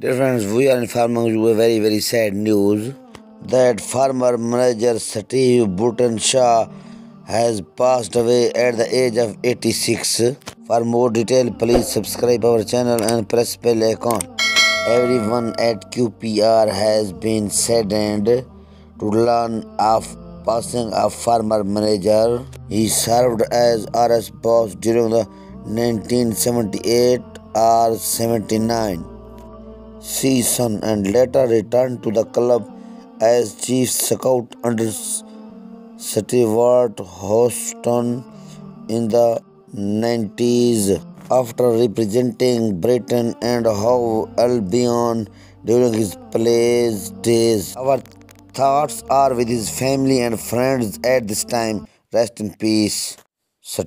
Dear friends, we are informing you a very very sad news that former manager Steve Burtenshaw has passed away at the age of 86. For more detail, please subscribe our channel and press bell icon. Everyone at QPR has been saddened to learn of passing of former manager. He served as R's boss during the 1978 or 79 season and later returned to the club as chief scout under Stewart Houston in the 90s after representing Brighton and Hove Albion during his play's days. Our thoughts are with his family and friends at this time. Rest in peace. Steve